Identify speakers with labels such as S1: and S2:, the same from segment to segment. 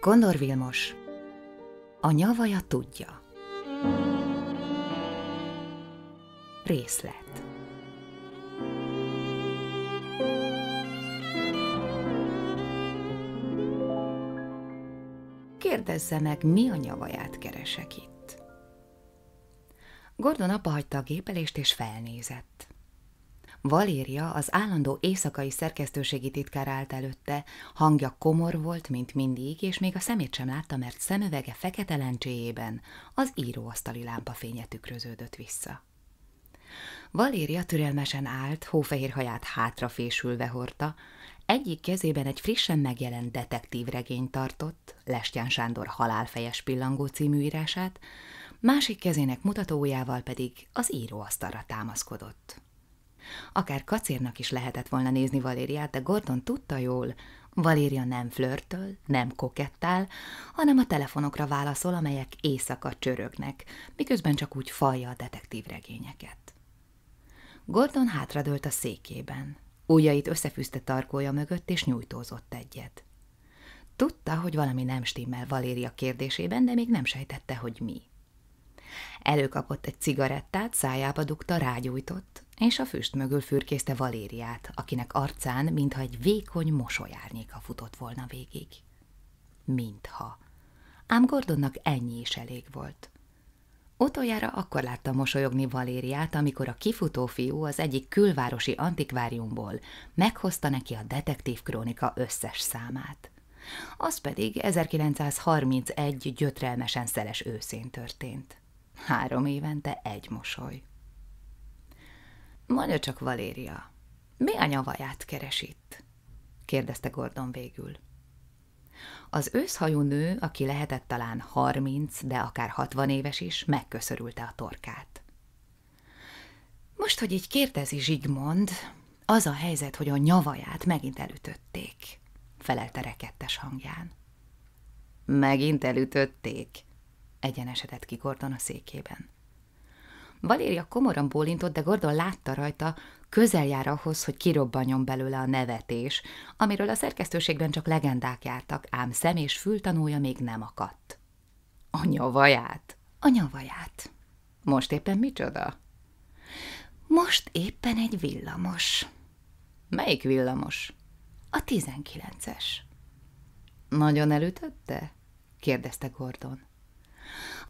S1: Kondor Vilmos. A nyavaja tudja. Részlet Kérdezze mi a nyavaját keresek itt. Gordon apa hagyta a gépelést és felnézett. Valéria, az állandó éjszakai szerkesztőségi titkár állt előtte, hangja komor volt, mint mindig, és még a szemét sem látta, mert szemüvege fekete lencséjében az íróasztali lámpafénye tükröződött vissza. Valéria türelmesen állt, hófehér haját hátrafésülve hordta, egyik kezében egy frissen megjelent detektív regényt tartott, Lestján Sándor halálfejes pillangó című írását, másik kezének mutatójával pedig az íróasztalra támaszkodott. Akár kacérnak is lehetett volna nézni Valériát, de Gordon tudta jól, Valéria nem flörtöl, nem kokettál, hanem a telefonokra válaszol, amelyek éjszaka csörögnek, miközben csak úgy falja a detektív regényeket. Gordon hátradőlt a székében. Ujjait összefűzte tarkója mögött, és nyújtózott egyet. Tudta, hogy valami nem stimmel Valéria kérdésében, de még nem sejtette, hogy mi. Előkapott egy cigarettát, szájába dugta, rágyújtott, és a füst mögül fürkészte Valériát, akinek arcán mintha egy vékony mosolyárnyéka futott volna végig. Mintha. Ám Gordonnak ennyi is elég volt. Utoljára akkor látta mosolyogni Valériát, amikor a kifutó fiú az egyik külvárosi antikváriumból meghozta neki a detektív krónika összes számát. Az pedig 1931 gyötrelmesen szeles őszén történt. Három évente egy mosoly. Mondja csak, Valéria, mi a nyavaját keres itt? kérdezte Gordon végül. Az őszhajú nő, aki lehetett talán harminc, de akár hatvan éves is, megköszörülte a torkát. Most, hogy így kérdezi Zsigmond, az a helyzet, hogy a nyavaját megint elütötték, felelte rekettes hangján. Megint elütötték, egyenesedett ki Gordon a székében. Valéria komoran bólintott, de Gordon látta rajta, közel jár ahhoz, hogy kirobbanjon belőle a nevetés, amiről a szerkesztőségben csak legendák jártak, ám szem és fültanúja még nem akadt. A nyavaját? A nyavaját. Most éppen micsoda? Most éppen egy villamos. Melyik villamos? A tizenkilences. Nagyon elütötte? kérdezte Gordon.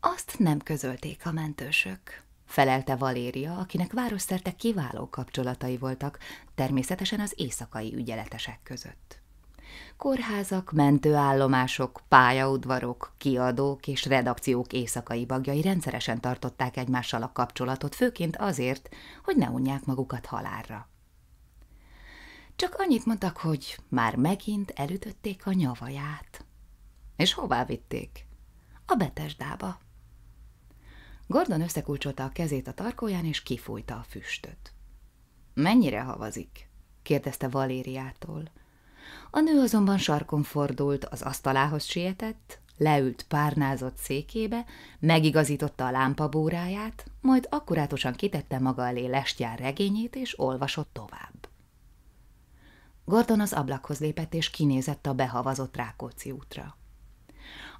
S1: Azt nem közölték a mentősök felelte Valéria, akinek városszerte kiváló kapcsolatai voltak, természetesen az éjszakai ügyeletesek között. Kórházak, mentőállomások, pályaudvarok, kiadók és redakciók éjszakai bagjai rendszeresen tartották egymással a kapcsolatot, főként azért, hogy ne unják magukat halálra. Csak annyit mondtak, hogy már megint elütötték a nyavaját. És hová vitték? A betesdába. Gordon összekulcsolta a kezét a tarkóján, és kifújta a füstöt. Mennyire havazik? kérdezte Valériától. A nő azonban sarkon fordult, az asztalához sietett, leült párnázott székébe, megigazította a lámpabóráját, majd akkurátusan kitette maga elé lestjár regényét, és olvasott tovább. Gordon az ablakhoz lépett, és kinézett a behavazott Rákóczi útra.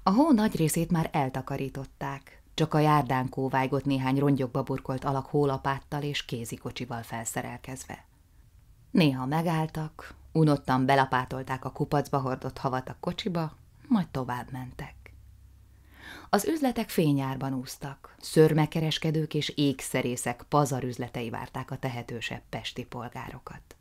S1: A hó nagy részét már eltakarították, csak a járdán kóvájgott néhány rongyokba burkolt alak hólapáttal és kézikocsival felszerelkezve. Néha megálltak, unottan belapátolták a kupacba hordott havat a kocsiba, majd tovább mentek. Az üzletek fényárban úsztak, szörmekereskedők és ékszerészek pazarüzletei várták a tehetősebb pesti polgárokat.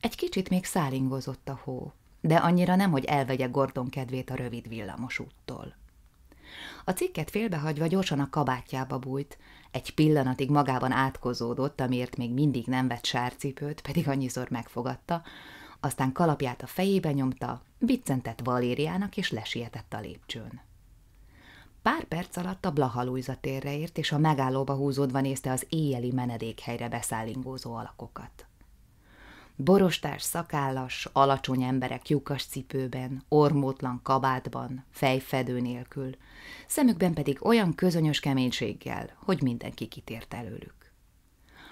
S1: Egy kicsit még szálingozott a hó, de annyira nem, hogy elvegye Gordon kedvét a rövid villamos úttól. A cikket félbehagyva gyorsan a kabátjába bújt, egy pillanatig magában átkozódott, amiért még mindig nem vett sárcipőt, pedig annyiszor megfogadta, aztán kalapját a fejébe nyomta, biccentett Valériának és lesietett a lépcsőn. Pár perc alatt a Blaha térre ért, és a megállóba húzódva nézte az éjjeli menedékhelyre beszállingózó alakokat. Borostás szakállas, alacsony emberek lyukas cipőben, ormótlan kabátban, fejfedő nélkül, szemükben pedig olyan közönyös keménységgel, hogy mindenki kitért előlük.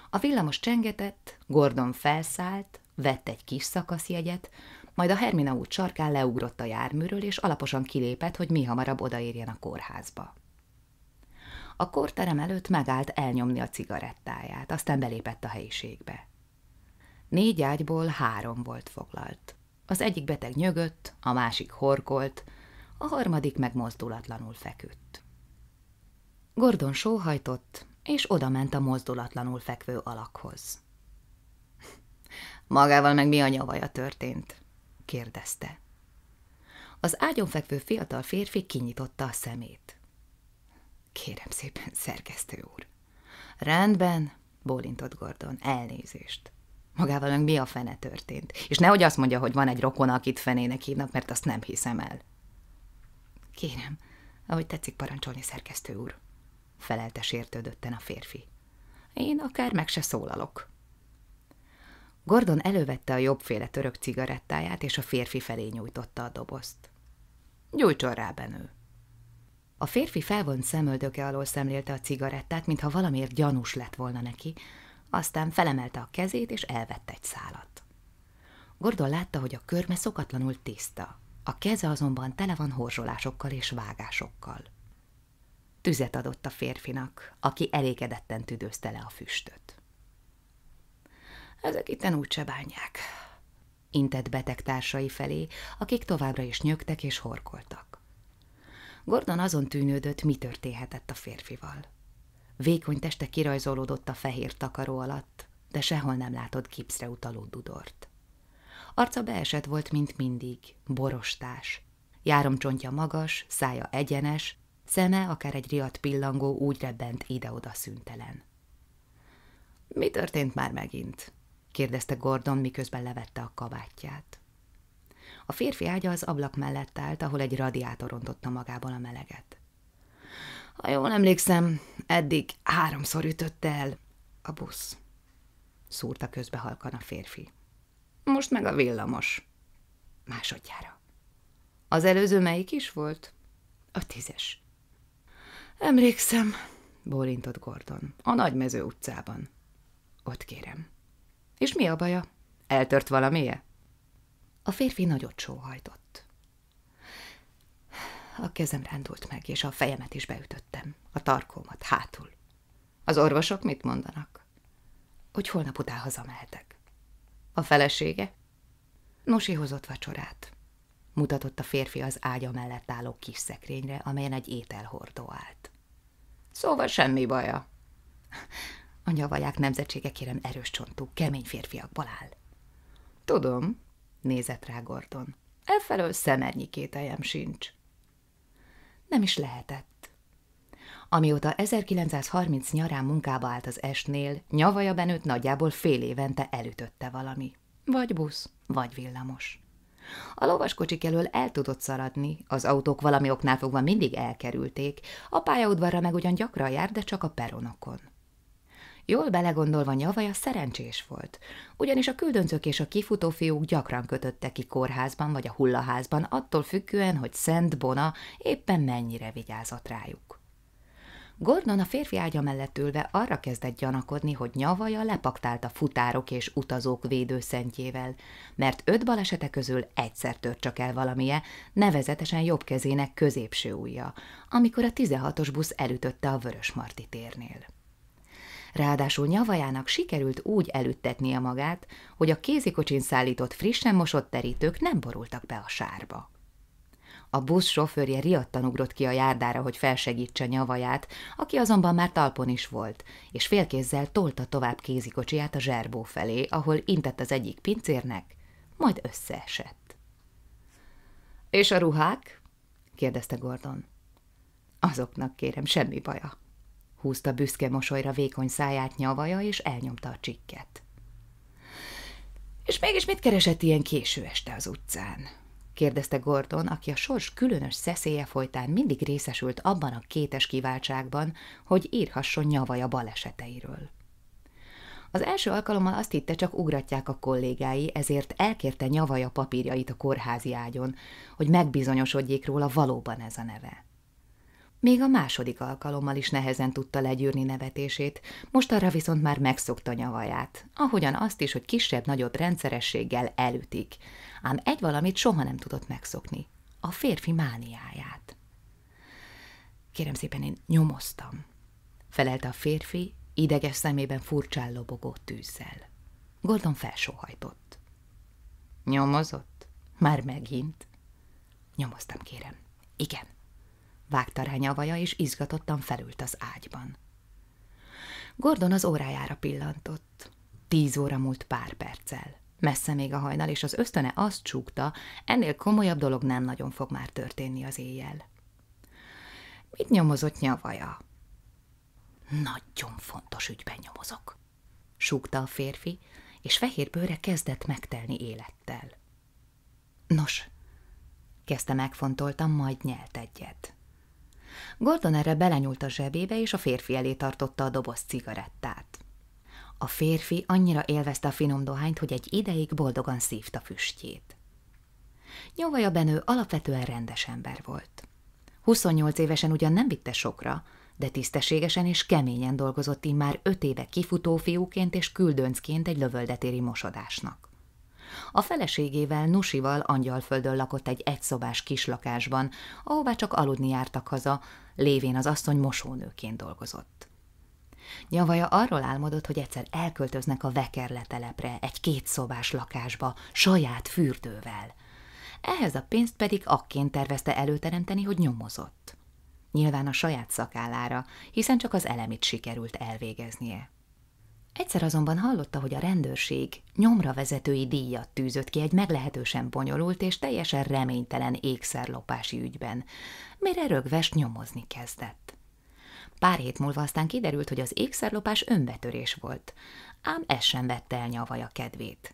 S1: A villamos csengetett, Gordon felszállt, vett egy kis szakaszjegyet, majd a Hermina út sarkán leugrott a járműről, és alaposan kilépett, hogy mi hamarabb odaérjen a kórházba. A kórterem előtt megállt elnyomni a cigarettáját, aztán belépett a helyiségbe. Négy ágyból három volt foglalt. Az egyik beteg nyögött, a másik horkolt, a harmadik meg mozdulatlanul feküdt. Gordon sóhajtott, és odament a mozdulatlanul fekvő alakhoz. Magával meg mi a nyavaja történt? kérdezte. Az ágyon fekvő fiatal férfi kinyitotta a szemét. Kérem szépen, szerkesztő úr. Rendben, bólintott Gordon, elnézést. Magával meg mi a fene történt? És nehogy azt mondja, hogy van egy rokona, akit fenének hívnak, mert azt nem hiszem el. Kérem, ahogy tetszik parancsolni, szerkesztő úr, felelte sértődötten a férfi. Én akár meg se szólalok. Gordon elővette a jobbféle török cigarettáját, és a férfi felé nyújtotta a dobozt. Gyújtson rá, Benő. A férfi felvont szemöldöke alól szemlélte a cigarettát, mintha valamiért gyanús lett volna neki, aztán felemelte a kezét, és elvette egy szálat. Gordon látta, hogy a körme szokatlanul tiszta, a keze azonban tele van horzsolásokkal és vágásokkal. Tüzet adott a férfinak, aki elégedetten tüdőzte le a füstöt. Ezek itten úgyse bánják, intett beteg társai felé, akik továbbra is nyögtek és horkoltak. Gordon azon tűnődött, mi történhetett a férfival. Vékony teste kirajzolódott a fehér takaró alatt, de sehol nem látott gipszre utaló dudort. Arca beesett volt, mint mindig, borostás. Járomcsontja magas, szája egyenes, szeme akár egy riadt pillangó úgy rebbent ide-oda szüntelen. Mi történt már megint? kérdezte Gordon, miközben levette a kabátját. A férfi ágya az ablak mellett állt, ahol egy radiátor rontotta magából a meleget. Ha jól emlékszem, eddig háromszor ütötte el a busz. Szúrta közbe halkan a férfi. Most meg a villamos. Másodjára. Az előző melyik is volt? A tízes. Emlékszem, bólintott Gordon. A Nagymező utcában. Ott kérem. És mi a baja? Eltört valamije? A férfi nagyot sóhajtott. A kezem rándult meg, és a fejemet is beütöttem, a tarkómat hátul. Az orvosok mit mondanak? Hogy holnap után hazamehetek. A felesége? Nosi hozott vacsorát. Mutatott a férfi az ágya mellett álló kis szekrényre, amelyen egy ételhordó állt. Szóval semmi baja. A nyavaják nemzetsége kérem erős csontú, kemény férfiakból áll. Tudom, nézett rá Gordon. Efelől szemernyi kételjem sincs. Nem is lehetett. Amióta 1930 nyarán munkába állt az esnél, nyavaja benőtt nagyjából fél évente elütötte valami. Vagy busz, vagy villamos. A lovaskocsik elől el tudott szaladni, az autók valami oknál fogva mindig elkerülték, a pályaudvarra meg ugyan gyakran jár, de csak a peronokon. Jól belegondolva nyavaja szerencsés volt, ugyanis a küldöncök és a kifutó fiúk gyakran kötöttek ki kórházban vagy a hullaházban, attól függően, hogy Szent Bona éppen mennyire vigyázott rájuk. Gordon a férfi ágya mellett ülve arra kezdett gyanakodni, hogy nyavaja lepaktált a futárok és utazók védőszentjével, mert öt balesete közül egyszer tört csak el valamie, nevezetesen jobb kezének középső ujja, amikor a 16-os busz elütötte a Vörösmarty térnél. Ráadásul nyavajának sikerült úgy elüttetnie magát, hogy a kézikocsin szállított frissen mosott terítők nem borultak be a sárba. A busz sofőrje riadtan ugrott ki a járdára, hogy felsegítse nyavaját, aki azonban már talpon is volt, és félkézzel tolta tovább kézikocsiját a zserbó felé, ahol intett az egyik pincérnek, majd összeesett. – És a ruhák? – kérdezte Gordon. – Azoknak kérem, semmi baja húzta büszke mosolyra vékony száját nyavaja, és elnyomta a csikket. És mégis mit keresett ilyen késő este az utcán? kérdezte Gordon, aki a sors különös szeszélye folytán mindig részesült abban a kétes kiváltságban, hogy írhasson nyavaja baleseteiről. Az első alkalommal azt hitte, csak ugratják a kollégái, ezért elkérte nyavaja papírjait a kórházi ágyon, hogy megbizonyosodjék róla valóban ez a neve. Még a második alkalommal is nehezen tudta legyűrni nevetését, most arra viszont már megszokta nyavaját, ahogyan azt is, hogy kisebb-nagyobb rendszerességgel elütik, ám egy valamit soha nem tudott megszokni, a férfi mániáját. Kérem szépen, én nyomoztam, felelte a férfi, ideges szemében furcsán lobogó tűzzel. Gordon felsóhajtott. Nyomozott? Már megint? Nyomoztam, kérem. Igen. Vágta rá nyavaja, és izgatottan felült az ágyban. Gordon az órájára pillantott. Tíz óra múlt pár perccel. Messze még a hajnal, és az ösztöne azt csúgta, ennél komolyabb dolog nem nagyon fog már történni az éjjel. Mit nyomozott nyavaja? Nagyon fontos ügyben nyomozok, súgta a férfi, és fehér bőre kezdett megtelni élettel. Nos, kezdte megfontoltam, majd nyelt egyet. Gordon erre belenyúlt a zsebébe, és a férfi elé tartotta a doboz cigarettát. A férfi annyira élvezte a finom dohányt, hogy egy ideig boldogan szívta füstjét. Nyavaja Benő alapvetően rendes ember volt. 28 évesen ugyan nem vitte sokra, de tisztességesen és keményen dolgozott immár öt éve kifutó fiúként és küldöncként egy lövöldetéri mosodásnak. A feleségével, Nusival angyalföldön lakott egy egyszobás kislakásban, ahová csak aludni jártak haza, lévén az asszony mosónőként dolgozott. Nyavaja arról álmodott, hogy egyszer elköltöznek a Vekerle telepre, egy kétszobás lakásba, saját fürdővel. Ehhez a pénzt pedig akként tervezte előteremteni, hogy nyomozott. Nyilván a saját szakállára, hiszen csak az elemit sikerült elvégeznie. Egyszer azonban hallotta, hogy a rendőrség nyomra vezetői díjat tűzött ki egy meglehetősen bonyolult és teljesen reménytelen ékszerlopási ügyben, mire rögvest nyomozni kezdett. Pár hét múlva aztán kiderült, hogy az ékszerlopás önbetörés volt, ám ez sem vette el nyavaja kedvét.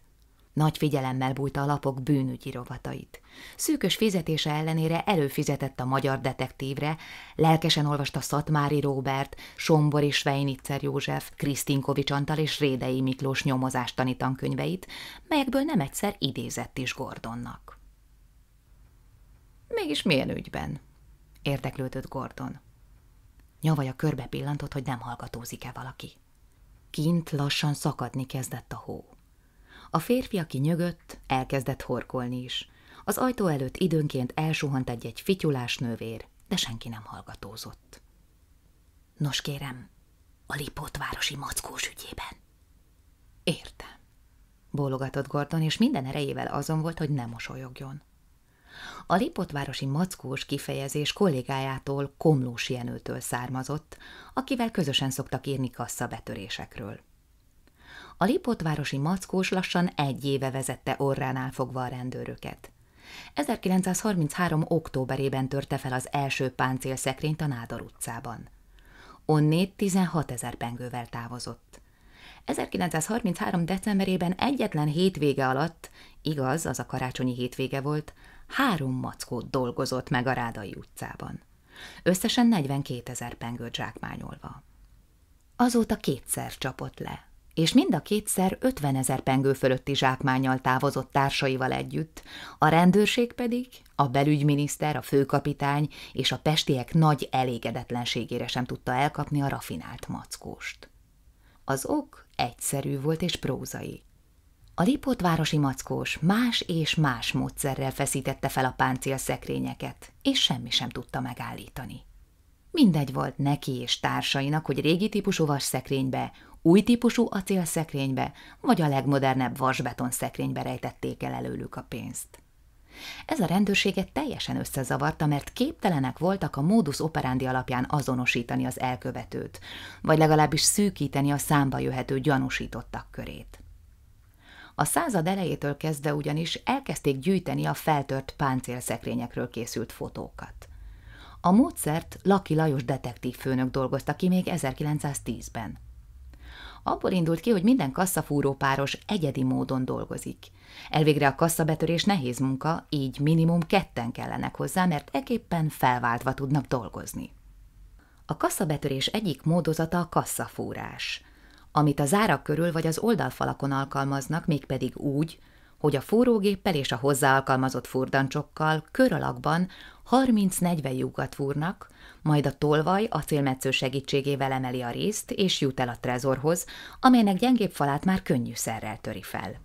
S1: Nagy figyelemmel bújta a lapok bűnügyi rovatait. Szűkös fizetése ellenére előfizetett a magyar detektívre, lelkesen olvasta Szatmári Róbert, Sombori Sveinitzer József, Krisztinkovics Antal és Rédei Miklós nyomozástani tankönyveit, melyekből nem egyszer idézett is Gordonnak. Mégis milyen ügyben? érdeklődött Gordon. Nyavaja körbe pillantott, hogy nem hallgatózik-e valaki. Kint lassan szakadni kezdett a hó. A férfi, aki nyögött, elkezdett horkolni is. Az ajtó előtt időnként elsuhant egy-egy fityulás nővér, de senki nem hallgatózott. Nos kérem, a Lipótvárosi mackós ügyében. Értem, bólogatott Gordon, és minden erejével azon volt, hogy nem mosolyogjon. A Lipotvárosi mackós kifejezés kollégájától, Komlós Jenőtől származott, akivel közösen szoktak írni kasszabetörésekről. A Lipotvárosi mackós lassan egy éve vezette orránál fogva a rendőröket. 1933. októberében törte fel az első páncélszekrényt a Nádor utcában. Onnét 16 ezer pengővel távozott. 1933. decemberében egyetlen hétvége alatt, igaz, az a karácsonyi hétvége volt, három mackót dolgozott meg a Rádai utcában. Összesen 42 ezer pengőt zsákmányolva. Azóta kétszer csapott le, és mind a kétszer 50 ezer pengő fölötti zsákmányjal távozott társaival együtt, a rendőrség pedig, a belügyminiszter, a főkapitány és a pestiek nagy elégedetlenségére sem tudta elkapni a rafinált mackóst. Az ok egyszerű volt és prózai. A Lipótvárosi mackós más és más módszerrel feszítette fel a páncél szekrényeket, és semmi sem tudta megállítani. Mindegy volt neki és társainak, hogy régi típusú vasszekrénybe, új típusú acélszekrénybe, vagy a legmodernebb vasbeton szekrénybe rejtették el előlük a pénzt. Ez a rendőrséget teljesen összezavarta, mert képtelenek voltak a módus operandi alapján azonosítani az elkövetőt, vagy legalábbis szűkíteni a számba jöhető gyanúsítottak körét. A század elejétől kezdve ugyanis elkezdték gyűjteni a feltört páncélszekrényekről készült fotókat. A módszert Laki Lajos detektív főnök dolgozta ki még 1910-ben. Abból indult ki, hogy minden kasszafúrópáros egyedi módon dolgozik. Elvégre a kasszabetörés nehéz munka, így minimum ketten kellenek hozzá, mert eképpen felváltva tudnak dolgozni. A kasszabetörés egyik módozata a kasszafúrás – amit a zárak körül vagy az oldalfalakon alkalmaznak, mégpedig úgy, hogy a fúrógéppel és a hozzáalkalmazott furdancsokkal kör alakban 30-40 lyukat fúrnak, majd a tolvaj acélmetsző segítségével emeli a részt és jut el a trezorhoz, amelynek gyengébb falát már könnyű szerrel töri fel.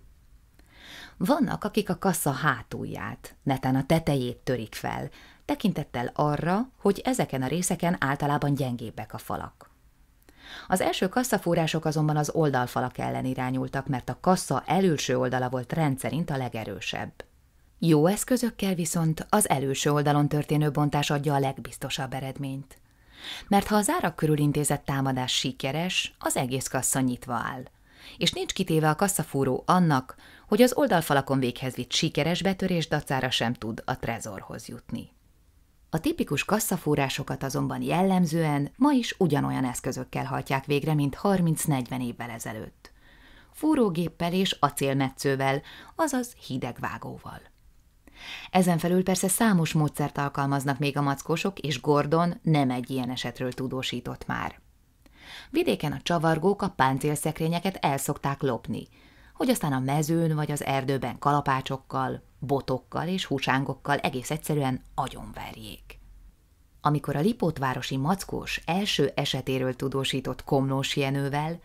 S1: Vannak, akik a kassa hátulját, netán a tetejét törik fel, tekintettel arra, hogy ezeken a részeken általában gyengébbek a falak. Az első kasszafúrások azonban az oldalfalak ellen irányultak, mert a kassa előső oldala volt rendszerint a legerősebb. Jó eszközökkel viszont az előső oldalon történő bontás adja a legbiztosabb eredményt. Mert ha az árak körül intézett támadás sikeres, az egész kassa nyitva áll. És nincs kitéve a kasszafúró annak, hogy az oldalfalakon véghez vitt sikeres betörés dacára sem tud a trezorhoz jutni. A tipikus kasszafúrásokat azonban jellemzően ma is ugyanolyan eszközökkel hajtják végre, mint 30-40 évvel ezelőtt. Fúrógéppel és acélmetszővel, azaz hidegvágóval. Ezen felül persze számos módszert alkalmaznak még a mackósok, és Gordon nem egy ilyen esetről tudósított már. Vidéken a csavargók a páncélszekrényeket elszokták lopni, hogy aztán a mezőn vagy az erdőben kalapácsokkal, botokkal és húsángokkal egész egyszerűen agyonverjék. Amikor a Lipótvárosi mackós első esetéről tudósított Komlós Jenővel,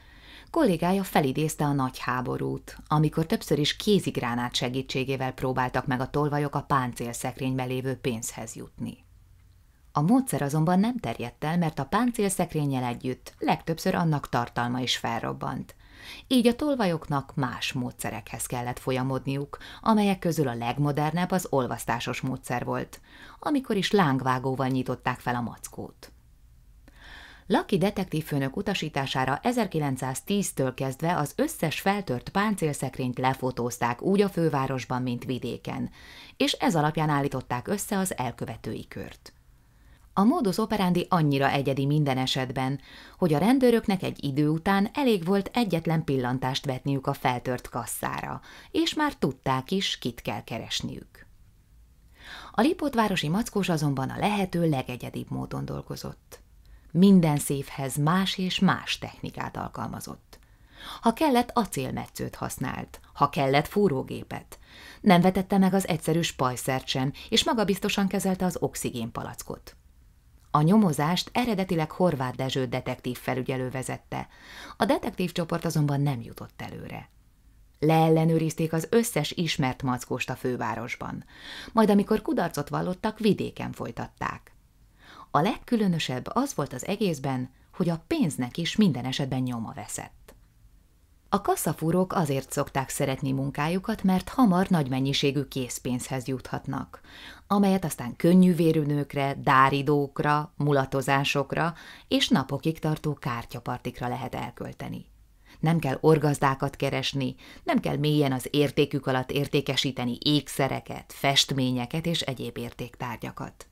S1: kollégája felidézte a nagy háborút, amikor többször is kézigránát segítségével próbáltak meg a tolvajok a páncélszekrényben lévő pénzhez jutni. A módszer azonban nem terjedt el, mert a páncélszekrényel együtt legtöbbször annak tartalma is felrobbant. Így a tolvajoknak más módszerekhez kellett folyamodniuk, amelyek közül a legmodernebb az olvasztásos módszer volt, amikor is lángvágóval nyitották fel a mackót. Laki detektívfőnök utasítására 1910-től kezdve az összes feltört páncélszekrényt lefotózták úgy a fővárosban, mint vidéken, és ez alapján állították össze az elkövetői kört. A modus operandi annyira egyedi minden esetben, hogy a rendőröknek egy idő után elég volt egyetlen pillantást vetniük a feltört kasszára, és már tudták is, kit kell keresniük. A Lipótvárosi mackós azonban a lehető legegyedibb módon dolgozott. Minden szívhez más és más technikát alkalmazott. Ha kellett, acélmetszőt használt, ha kellett, fúrógépet. Nem vetette meg az egyszerű spajszert sem, és magabiztosan kezelte az oxigénpalackot. A nyomozást eredetileg Horváth Dezső detektív felügyelő vezette, a detektív csoport azonban nem jutott előre. Leellenőrizték az összes ismert mackóst a fővárosban, majd amikor kudarcot vallottak, vidéken folytatták. A legkülönösebb az volt az egészben, hogy a pénznek is minden esetben nyoma veszett. A kasszafúrók azért szokták szeretni munkájukat, mert hamar nagy mennyiségű készpénzhez juthatnak, amelyet aztán könnyűvérű nőkre, dáridókra, mulatozásokra és napokig tartó kártyapartikra lehet elkölteni. Nem kell orgazdákat keresni, nem kell mélyen az értékük alatt értékesíteni ékszereket, festményeket és egyéb értéktárgyakat.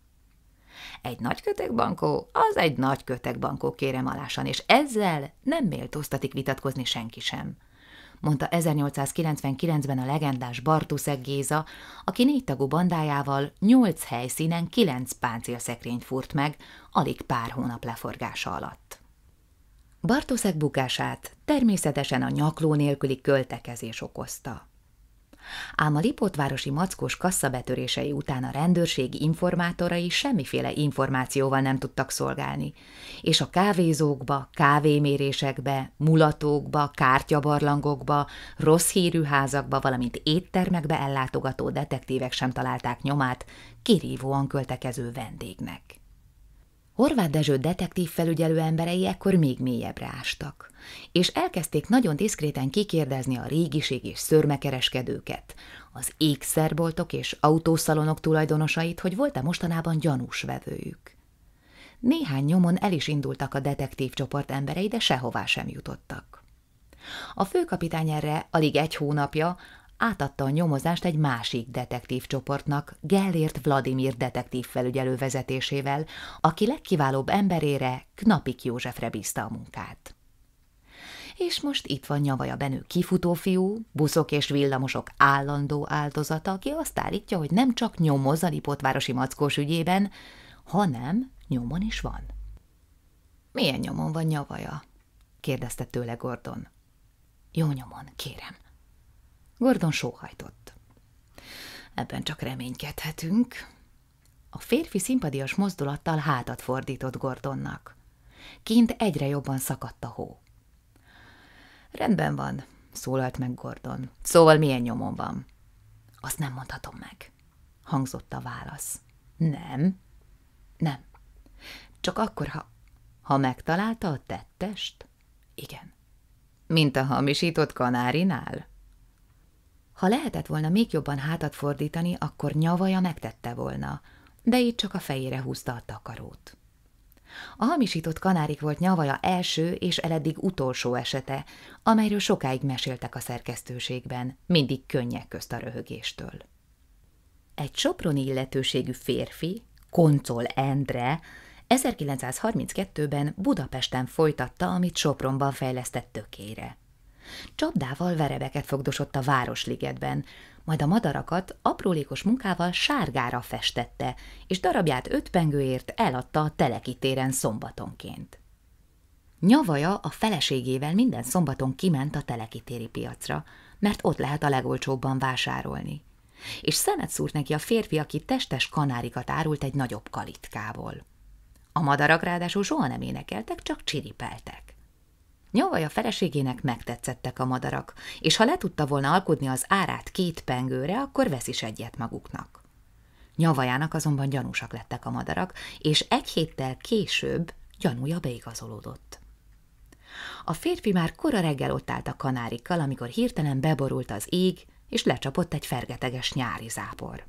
S1: Egy nagy kötekbankó, az egy nagy kötekbankó, kérem alásan, és ezzel nem méltóztatik vitatkozni senki sem mondta 1899-ben a legendás Bartuszek Géza, aki négy tagú bandájával nyolc helyszínen kilenc páncélszekrényt furt meg, alig pár hónap leforgása alatt. Bartuszek bukását természetesen a nyakló nélküli költekezés okozta. Ám a Lipótvárosi mackós kasszabetörései után a rendőrség informátorai semmiféle információval nem tudtak szolgálni, és a kávézókba, kávémérésekbe, mulatókba, kártyabarlangokba, rossz hírű házakba, valamint éttermekbe ellátogató detektívek sem találták nyomát kirívóan költekező vendégnek. Horváth Dezső detektív felügyelő emberei ekkor még mélyebbre ástak, és elkezdték nagyon diszkréten kikérdezni a régiség és szörmekereskedőket, az ékszerboltok és autószalonok tulajdonosait, hogy volt-e mostanában gyanús vevőjük. Néhány nyomon el is indultak a detektív csoport emberei, de sehová sem jutottak. A főkapitány erre alig egy hónapja átadta a nyomozást egy másik detektív csoportnak, Gellért Vladimir detektív felügyelő vezetésével, aki legkiválóbb emberére, Knapik Józsefre bízta a munkát. És most itt van Nyavaja Benő kifutófiú, buszok és villamosok állandó áldozata, aki azt állítja, hogy nem csak nyomoz a Lipótvárosi mackós ügyében, hanem nyomon is van. Milyen nyomon van Nyavaja? kérdezte tőle Gordon. Jó nyomon, kérem. Gordon sóhajtott. Ebben csak reménykedhetünk. A férfi szimpadias mozdulattal hátat fordított Gordonnak. Kint egyre jobban szakadt a hó. Rendben van, szólalt meg Gordon. Szóval milyen nyomon van? Azt nem mondhatom meg, hangzott a válasz. Nem? Nem. Csak akkor, ha... Ha megtalálta a tettest? Igen. Mint a hamisított kanárinál? Ha lehetett volna még jobban hátat fordítani, akkor nyavaja megtette volna, de így csak a fejére húzta a takarót. A hamisított kanárik volt nyavaja első és eleddig utolsó esete, amelyről sokáig meséltek a szerkesztőségben, mindig könnyek közt a röhögéstől. Egy soproni illetőségű férfi, Koncol Endre, 1932-ben Budapesten folytatta, amit Sopronban fejlesztett tökére. Csapdával verebeket fogdosott a Városligetben, majd a madarakat aprólékos munkával sárgára festette, és darabját öt pengőért eladta a telekitéren szombatonként. Nyavaja a feleségével minden szombaton kiment a telekitéri piacra, mert ott lehet a legolcsóbban vásárolni. És szemet szúrt neki a férfi, aki testes kanárikat árult egy nagyobb kalitkából. A madarak ráadásul soha nem énekeltek, csak csiripeltek. Nyavaja feleségének megtetszettek a madarak, és ha le tudta volna alkudni az árát két pengőre, akkor vesz is egyet maguknak. Nyavajának azonban gyanúsak lettek a madarak, és egy héttel később gyanúja beigazolódott. A férfi már kora reggel ott állt a kanárikkal, amikor hirtelen beborult az ég, és lecsapott egy fergeteges nyári zápor.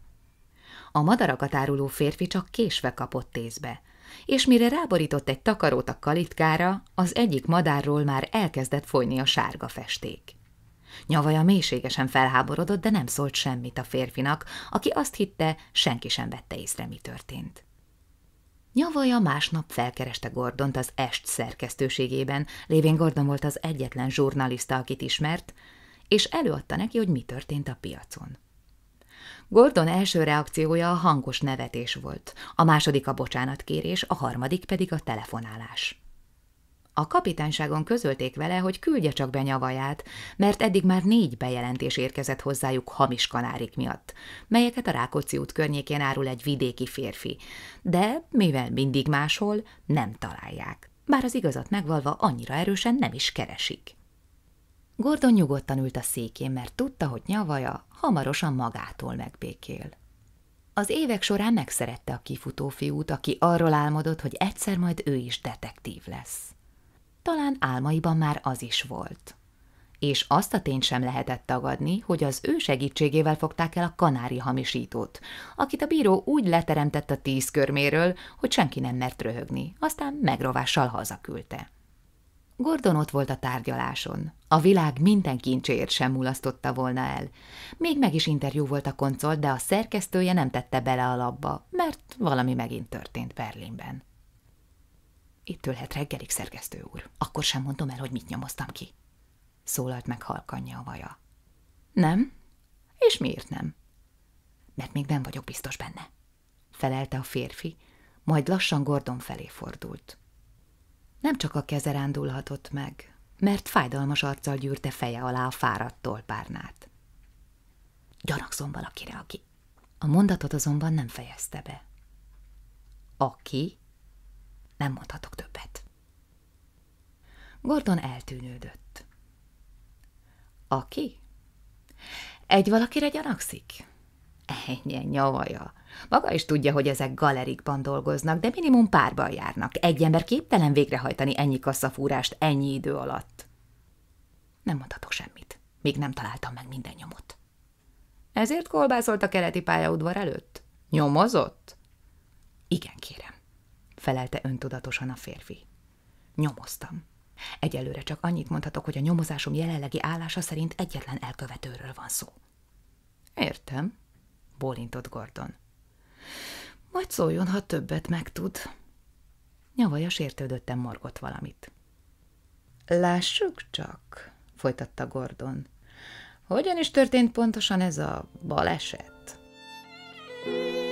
S1: A madarakat áruló férfi csak késve kapott észbe, és mire ráborított egy takarót a kalitkára, az egyik madárról már elkezdett folyni a sárga festék. Nyavaja mélységesen felháborodott, de nem szólt semmit a férfinak, aki azt hitte, senki sem vette észre, mi történt. Nyavaja másnap felkereste Gordont az Est szerkesztőségében, lévén Gordon volt az egyetlen zsurnalista, akit ismert, és előadta neki, hogy mi történt a piacon. Gordon első reakciója a hangos nevetés volt, a második a bocsánatkérés, a harmadik pedig a telefonálás. A kapitányságon közölték vele, hogy küldje csak be nyavaját, mert eddig már négy bejelentés érkezett hozzájuk hamis kanárik miatt, melyeket a Rákóczi út környékén árul egy vidéki férfi, de mivel mindig máshol, nem találják. Bár az igazat megvalva annyira erősen nem is keresik. Gordon nyugodtan ült a székén, mert tudta, hogy nyavaja hamarosan magától megbékél. Az évek során megszerette a kifutó fiút, aki arról álmodott, hogy egyszer majd ő is detektív lesz. Talán álmaiban már az is volt. És azt a tényt sem lehetett tagadni, hogy az ő segítségével fogták el a kanári hamisítót, akit a bíró úgy leteremtett a tíz körméről, hogy senki nem mert röhögni, aztán megrovással hazaküldte. Gordon ott volt a tárgyaláson. A világ minden kincséért sem mulasztotta volna el. Még meg is interjú volt a koncol, de a szerkesztője nem tette bele a labba, mert valami megint történt Berlinben. Itt ülhet reggelig, szerkesztő úr. Akkor sem mondom el, hogy mit nyomoztam ki. Szólalt meg halkanya a vaja. Nem? És miért nem? Mert még nem vagyok biztos benne. Felelte a férfi, majd lassan Gordon felé fordult. Nem csak a keze rándulhatott meg, mert fájdalmas arccal gyűrte feje alá a fáradt tolpárnát. Gyanakszom valakire, aki... A mondatot azonban nem fejezte be. Aki? Nem mondhatok többet. Gordon eltűnődött. Aki? Egy valakire gyanakszik? Ennyi nyavaja. Maga is tudja, hogy ezek galerikban dolgoznak, de minimum párban járnak. Egy ember képtelen végrehajtani ennyi kasszafúrást ennyi idő alatt. Nem mondhatok semmit, még nem találtam meg minden nyomot. Ezért kolbászolt a keleti pályaudvar előtt? Nyomozott? Igen, kérem, felelte öntudatosan a férfi. Nyomoztam. Egyelőre csak annyit mondhatok, hogy a nyomozásom jelenlegi állása szerint egyetlen elkövetőről van szó. Értem, bólintott Gordon. Majd szóljon, ha többet megtud. Nyavaja sértődöttem morgott valamit. Lássuk csak, folytatta Gordon. Hogyan is történt pontosan ez a baleset? thank you